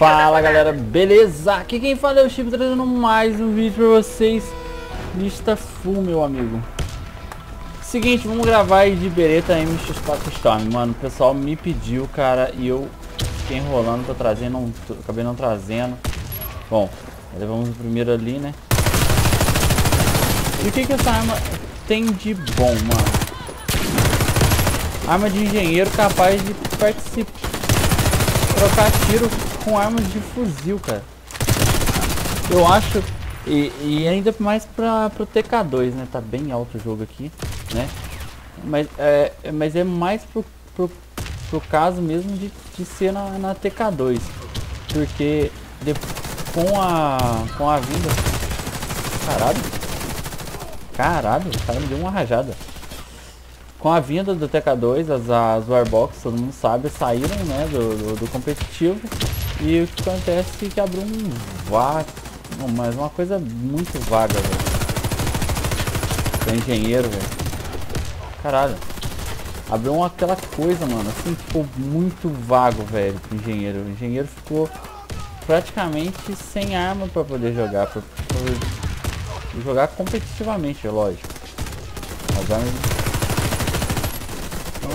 Fala galera, beleza? Aqui quem fala é o Chip trazendo mais um vídeo pra vocês. Lista full meu amigo. Seguinte, vamos gravar aí de Beretta MX4 Storm. Mano, o pessoal me pediu, cara E eu fiquei enrolando pra trazer, não, acabei não trazendo. Bom, levamos o primeiro ali, né? E o que que essa arma tem de bom, mano? Arma de engenheiro capaz de participar Trocar tiro com armas de fuzil, cara. Eu acho... E, e ainda mais para pro TK2, né? Tá bem alto o jogo aqui, né? Mas é, mas é mais pro, pro, pro caso mesmo de, de ser na, na TK2. Porque de, com a com a vinda... Caralho. Caralho, o cara me deu uma rajada. Com a vinda do TK2, as, as Warbox, todo mundo sabe, saíram né, do, do, do competitivo e o que acontece é que abriu um vácuo, mas uma coisa muito vaga, velho. Engenheiro, velho. Caralho. Abriu uma, aquela coisa, mano, assim, ficou muito vago, velho, pro engenheiro. O engenheiro ficou praticamente sem arma pra poder jogar, pra, pra jogar competitivamente, é lógico. As armas... Então...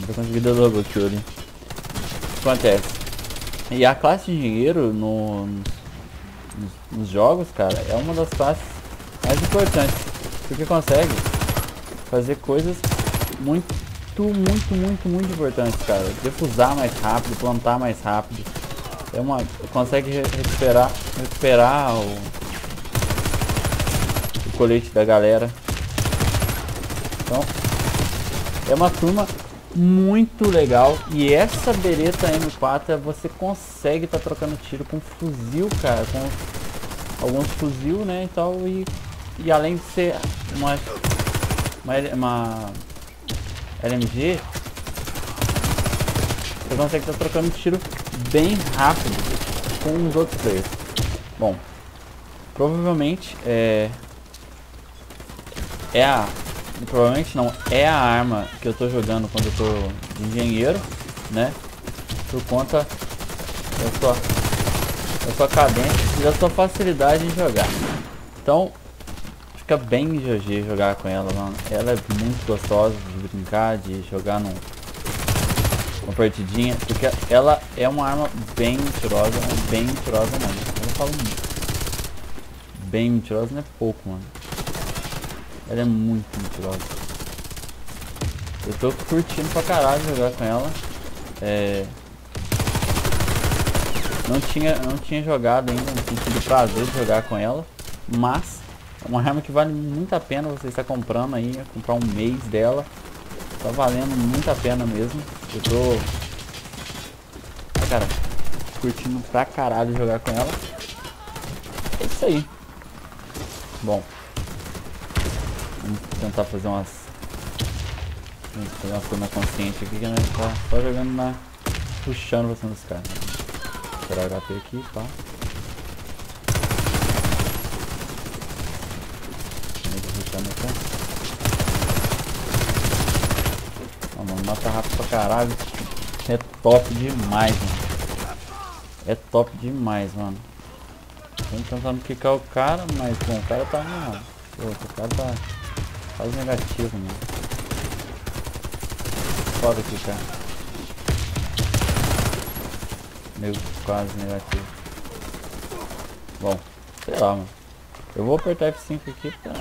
Não consegui dar logo aquilo ali acontece? E a classe de engenheiro no, nos, nos jogos, cara, é uma das classes mais importantes. Porque consegue fazer coisas muito, muito, muito, muito importantes, cara. Defusar mais rápido, plantar mais rápido. É uma. Consegue recuperar, recuperar o, o colete da galera. Então, é uma turma muito legal. E essa bereta M4 você consegue estar tá trocando tiro com fuzil, cara. Com alguns fuzil, né? Então, e, e além de ser uma, uma, uma LMG, você consegue estar tá trocando tiro bem rápido com os outros players. Bom, provavelmente é, é a provavelmente não, é a arma que eu tô jogando quando eu tô de engenheiro, né? Por conta da sua, da sua cadência e da sua facilidade de jogar. Então, fica bem GG jogar com ela, mano. Ela é muito gostosa de brincar, de jogar num, uma partidinha, porque ela é uma arma bem mentirosa, bem mentirosa mesmo. Eu falo bem mentirosa, não é pouco, mano. Ela é muito mentirosa. Eu tô curtindo pra caralho jogar com ela. É... Não tinha, não tinha jogado ainda, não tinha tido prazer de jogar com ela. Mas é uma arma que vale muito a pena você estar comprando aí, comprar um mês dela. Tá valendo muito a pena mesmo. Eu tô... Ah, cara, curtindo pra caralho jogar com ela. É isso aí. Bom. Tentar fazer umas... Fazer uma forma consciente aqui que a gente tá só jogando na... Puxando pra cima dos caras. O HP aqui, pá. Puxando aqui. Mano, mata rápido pra caralho. É top demais, mano. É top demais, mano. Tentando quicar o cara, mas bom, o cara tá... Pô, o cara tá... Quase negativo, mano. Foda aqui, cara. Meu, quase negativo. Bom, sei lá, mano. Eu vou apertar F5 aqui pra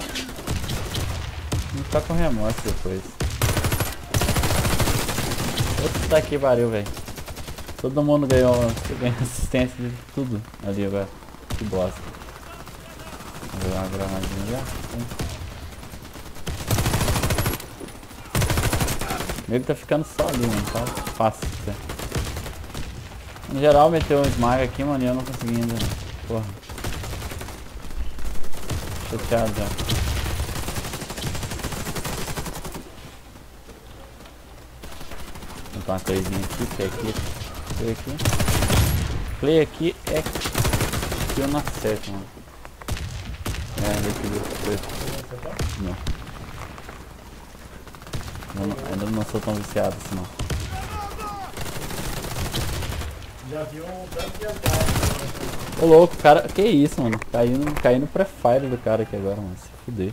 não ficar com remorso depois. Puta que pariu, velho. Todo mundo ganhou, ganhou assistência de tudo ali agora. Que bosta. Vou jogar uma gramadinha já. Ele tá ficando só ali, mano. Tá fácil. Tá? Em geral, meteu um smag aqui, mano, e eu não consegui ainda. Porra. Chateado já. Vou botar uma coisinha aqui, play aqui. Play aqui. Play aqui é que eu não acerto, mano. É, aqui do Não. Não, ainda não sou tão viciado assim não. Já viu um tanto. Ô louco, cara, que isso, mano? Caindo, caindo pré-fire do cara aqui agora, mano. Se fuder.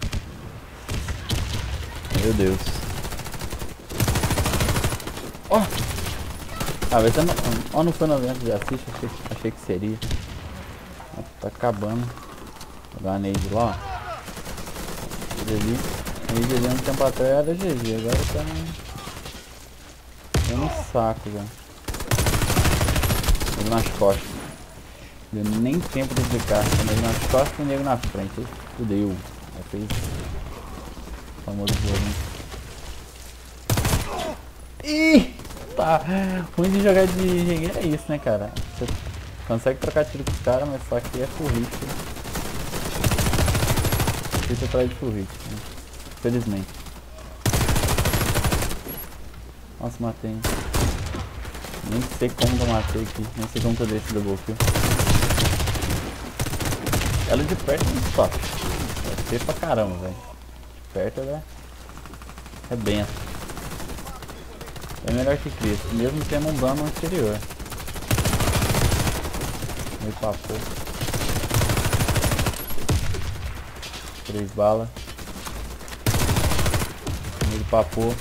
Meu Deus. Ó! Ah, vai ser no... Ó, não foi no evento de assiste, achei, achei que seria. Ó, Tá acabando. Vou dar uma nade lá, ó. Ali. Nade ali um tempo atrás era GG, agora tá no saco, velho. Ele nas costas. Deu nem tempo de clicar. Ele nas costas e nego na frente. Aí Fudeu. Aí fez famoso jogo. Ih! Tá. Ruim de jogar de engenheiro é isso, né, cara? Você consegue trocar tiro com os caras, mas só que é hit. Difícil atrás de hit. Né? Felizmente. Nossa, matei. Nem sei como eu matei aqui. Nem sei como eu esse double kill. Ela de perto muito top. É feio pra caramba, velho. De perto ela é... É. É melhor que Cristo, mesmo tendo um dano anterior. Meio papo. Três balas. Meio papo.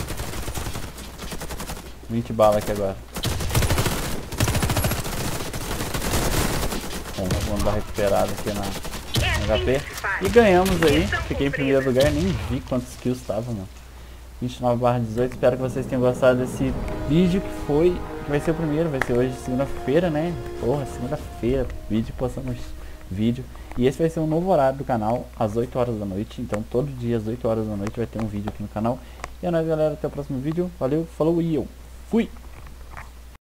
20 balas aqui agora. Bom, vamos dar recuperada aqui na no HP. E ganhamos aí. Fiquei em primeiro lugar, nem vi quantos kills estavam, mano. 29 barra 18, espero que vocês tenham gostado desse vídeo que foi, que vai ser o primeiro, vai ser hoje segunda-feira, né? Porra, segunda-feira, vídeo, postamos vídeo. E esse vai ser um novo horário do canal, às 8 horas da noite, então todo dia às 8 horas da noite vai ter um vídeo aqui no canal. E é nóis galera, até o próximo vídeo, valeu, falou e eu fui!